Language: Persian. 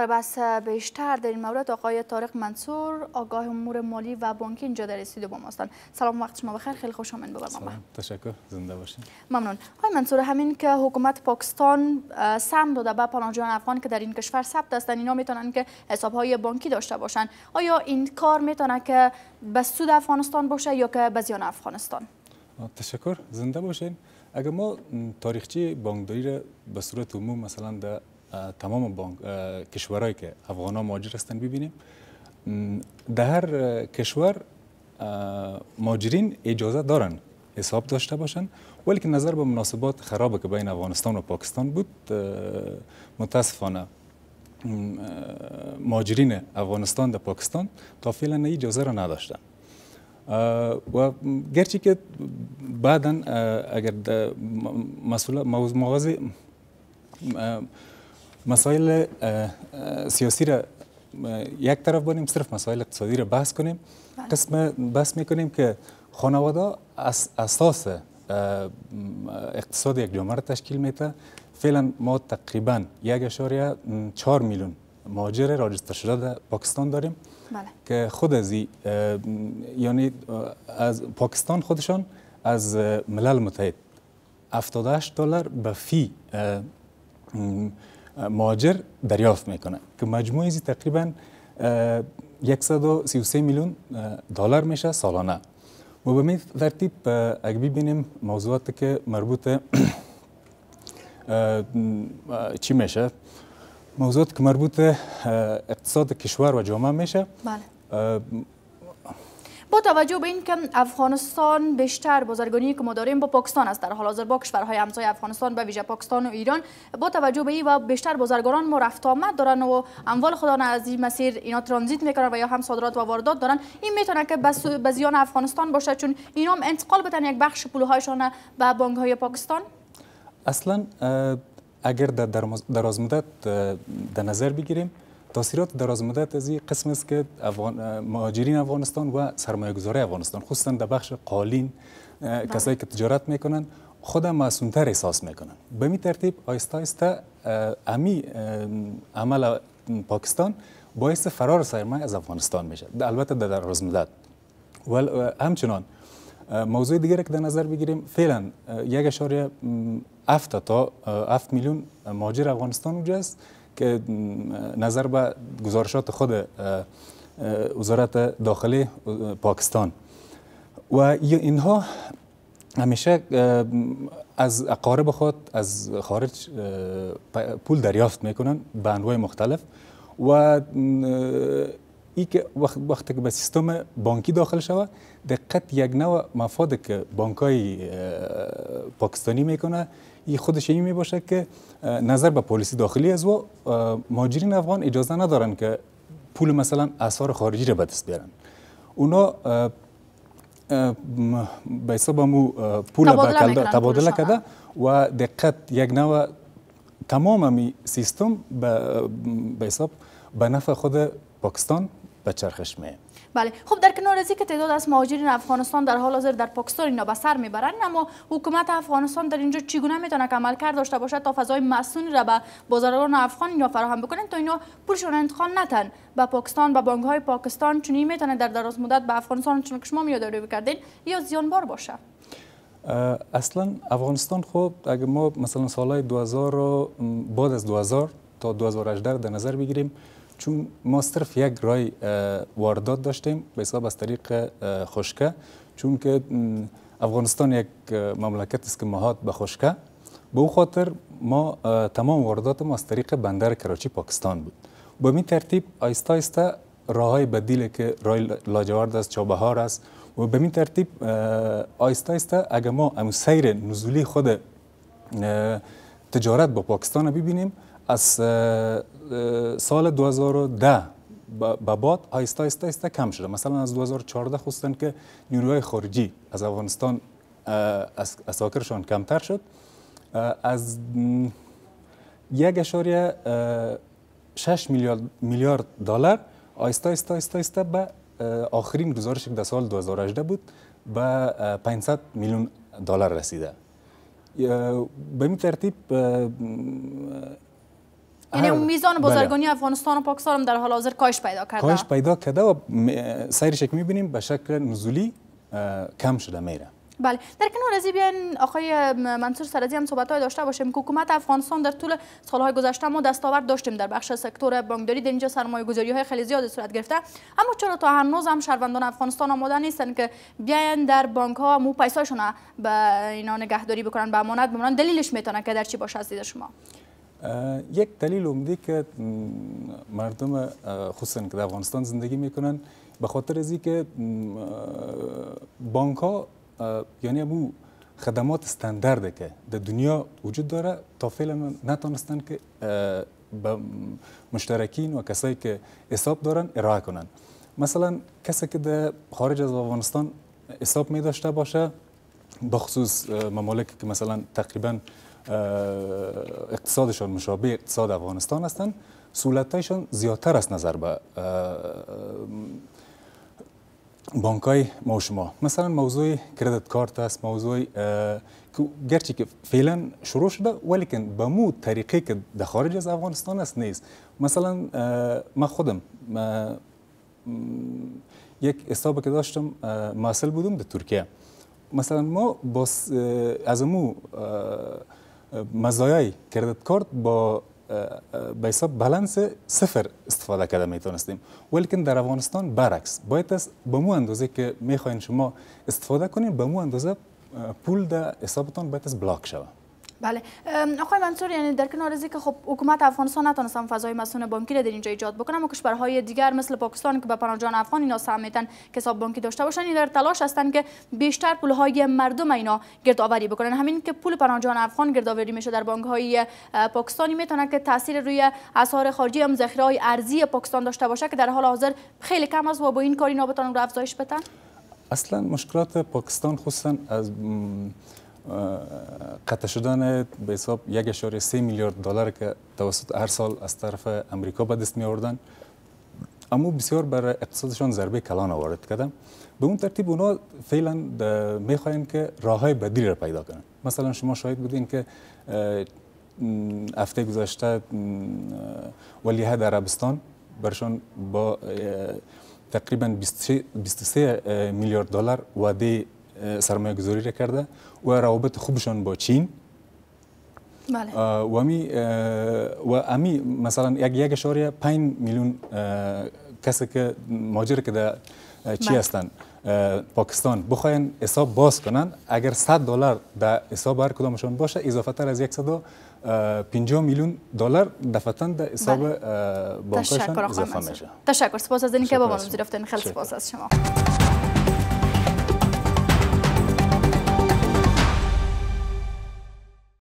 بر بحث بیشتر در این مورد آقای طارق منصور آگاه امور مالی و بانکی اینجا در استودیو با ما هستند سلام وقت شما بخیر. خیلی خوش به برنامه تشکر. زنده باشین. ممنون. آقای منصور همین که حکومت پاکستان سم داده به پناهجویان افغان که در این کشور ثبت هستند اینا می‌تونن که حساب های بانکی داشته باشن. آیا این کار می‌تونه که به سود افغانستان باشه یا که به زیان افغانستان؟ تشکر. زنده باشین. اگر ما تاریخچه بانکداری را به صورت عموم مثلا در تمام بانک کشورهایی که افغان ها مهاجر هستند ببینیم. در هر کشور ماجرین اجازه دارن حساب داشته باشن ولی که نظر به مناسبات خرابه که بین افغانستان و پاکستان بود متاسفانه. ماجرین افغانستان در پاکستان تا فعلا اجازه را نداشتن. و گرچه که بعدا اگر موضوع مسائل سیاسی را یک طرف بانیم صرف مسائل اقتصادی را بحث کنیم. قسم بحث می‌کنیم که خانواده اساس اقتصاد یک جامعه را تشکیل میده. فعلا ما تقریبا یک اشاریه چهار میلیون مهاجر راجستر شده در پاکستان داریم. بله. که خود از یعنی از پاکستان خودشان از ملل متحد 78 دلار به فی مهاجر دریافت می‌کنه. که مجموع ازی تقریبا 133 میلیون دلار میشه سالانه. و به این ترتیب اگه ببینیم موضوعات که مربوط چی میشه؟ موضوعات که مربوط اقتصاد کشور و جامعه میشه. بله. با توجه به اینکه افغانستان بیشتر بازرگانی که ما داریم با پاکستان است. در حال حاضر با کشورهای همسایه افغانستان به ویژه پاکستان و ایران با توجه به این و بیشتر بازرگانان ما رفت آمد دارن و اموال خودان از این مسیر اینا ترانزیت می‌کنن و یا هم صادرات و واردات دارن. این می‌تونه که به زیان افغانستان باشه چون اینا هم انتقال بدن یک بخش پولهایشان به بانک های پاکستان. اصلا اگر در دراز مدت در نظر بگیریم تاثیرات دراز مدت از این قسم است که افغان مهاجرین افغانستان و سرمایه گذاری افغانستان خصوصا در بخش قالین کسایی که تجارت می‌کنن خود معصومتر احساس می‌کنن به می ترتیب آیسته آیسته امی عمل پاکستان باعث فرار سرمایه از افغانستان میشه. البته در دراز مدت و همچنان موضوع دیگری که در نظر بگیریم فعلا یک اشاره افت تا افت میلیون مهاجر افغانستان اونجاست که نظر به گزارشات خود وزارت داخلی پاکستان. و اینها همیشه از اقارب خود از خارج پول دریافت می‌کنن به انواع مختلف و ای که وقتی که به سیستم بانکی داخل شود دقت یک نوع مفاد که بانکای پاکستانی می‌کنه این خودش این می باشه که نظر به پلیسی داخلی از و مهاجرین افغان اجازه ندارن که پول مثلا اثار خارجی را به دست بیارن. اونا به حساب مو پول تبادله کرده و دقت یک نوع تمام سیستم به حساب به نفع خود پاکستان به چرخش می بله. خب در کنار از که تعداد از مهاجرین افغانستان در حال حاضر در پاکستان اینا به سر می‌برن اما حکومت افغانستان در اینجا چگونه می‌تونه که عمل کرد داشته باشد تا فضای مسئول را به بازارگان افغان اینا فراهم بکنن تا اینا پولشون انتقال نتن؟ به پاکستان به بانک های پاکستان چون می‌تونه در دراز مدت به افغانستان چون که شما میاداری بکردین یا زیانبار باشه؟ اصلا افغانستان خب اگه ما مثلا سالهای 2000 بعد از 2000 تا 2018 در نظر بگیریم چون ما صرف یک رای واردات داشتیم به حساب از طریق خشکه. چون که افغانستان یک مملکت است که مهاد به خشکه. به او خاطر ما تمام واردات ما از طریق بندر کراچی پاکستان بود. به این ترتیب آیسته آیسته راه های بدیل که رای لاجوارد است چابهار است. و به این ترتیب آیسته آیسته اگر ما امو سیر نزولی خود تجارت با پاکستان ببینیم از سال 2010 به بعد آیسته آیسته آیسته کم شده. مثلا از 2014 خصوصا که نیروهای خارجی از افغانستان اساکرشان کمتر شد. از یک اشاریه شش میلیارد میلیارد دلار آیسته آیسته آیسته آیسته به آخرین گزارش که در سال 2018 بود به 500 میلیون دلار رسیده. به این ترتیب یعنی میزان بله. بازرگانی افغانستان و پاکستان در حال حاضر کاهش پیدا کرده. کاهش پیدا کرده و سیرش که می‌بینیم. به شکل نزولی کم شده میره. بله. در کنار از بیاین آقای منصور سرزی هم صحبت های داشته باشیم. که حکومت افغانستان در طول سالهای گذشته ما دستاورد داشتیم در بخش سکتور بانکداری. در اینجا سرمایه گذاری های خیلی زیاد صورت گرفته. اما چرا تا هنوز هم شهروندان افغانستان آماده نیستن که بیاین در بانک ها مو پیساشون به اینا نگهداری بکنن به امانت بمونن؟ دلیلش می‌تونه که در چی باشه از دید شما؟ یک دلیل اومدی که مردم خصوصا که در افغانستان زندگی می‌کنن به خاطر از که بانک ها یعنی ابو خدمات استاندارد که در دنیا وجود داره تا فعلا نتونستن که به مشترکین و کسایی که حساب دارن ارائه کنن. مثلا کسی که در خارج از افغانستان حساب می داشته باشه بخصوص ممالک که مثلا تقریبا اقتصادشان مشابه اقتصاد افغانستان هستند سهولتایشان زیادتر از نظر به بانک های ما شما. مثلا موضوع کردیت کارت است موضوع گرچه که فعلا شروع شده ولیکن به مو طریقی که در خارج از افغانستان است نیست. مثلا ما خودم یک حساب که داشتم ماسل بودم در ترکیه. مثلا ما با از مو مزایای کردیت کارت با به حساب بالانس صفر استفاده کرده می‌تونستیم. ولیکن در افغانستان برعکس باید است به مو اندازه که می‌خواین شما استفاده کنین به مو اندازه پول در حسابتان باید است بلاک شود. بله. آقای منصور یعنی در کنار که خب حکومت افغانستان نتونستن فضای مسئول بانکی را در اینجا ایجاد بکنن اما کشورهای دیگر مثل پاکستان که به پناهجویان افغان اینا سهم میتن که حساب بانکی داشته باشن این در تلاش هستن که بیشتر پول های مردم اینا گردآوری بکنن. همین که پول پناهجویان افغان گردآوری میشه در بانک های پاکستانی می‌تونه که تاثیر روی اسعار خارجی هم ذخیره های ارزی پاکستان داشته باشه که در حال حاضر خیلی کم است و با این کاری اینا بتونن رو افزایش بدن اصلا مشکلات پاکستان خصوصا از قطع شدن به حساب یک اشاره سه میلیارد دلار که توسط هر سال از طرف امریکا به دست می آوردن اما بسیار بر اقتصادشان ضربه کلان آورد کردن به اون ترتیب اونا فعلا می‌خواین که راه های بدیل را پیدا کنن. مثلا شما شاهد بودین که هفته گذشته در عربستان برشان با تقریبا 23 میلیارد دلار وعده سرمایه گذاری را کرده و روابط خوبشان با چین. بله. و امی و امی مثلا یک یک اشاره 5 میلیون کسی که ماجر که در چی بله. هستن؟ پاکستان. بخواین حساب باز کنن اگر 100 دلار در حساب هر کدامشان باشه اضافه تر از 150 میلیون دلار دفعتا در حساب بله. بانکشان اضافه میشه. تشکر. سپاس از اینکه با ما رفتن خیلی سپاس از شما.